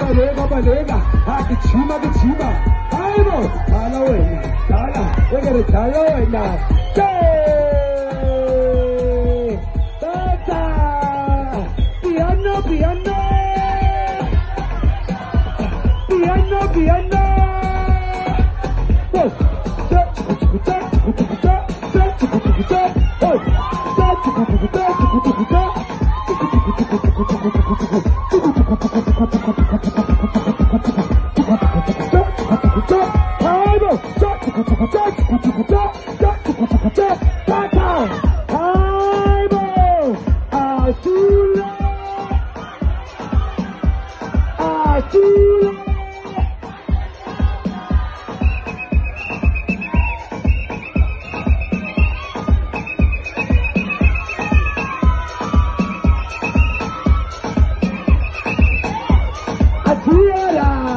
baleka baleka agijima gijima hayi bo dala wena wena tata piano piano piano piano Oh, Azul. Azul. 月亮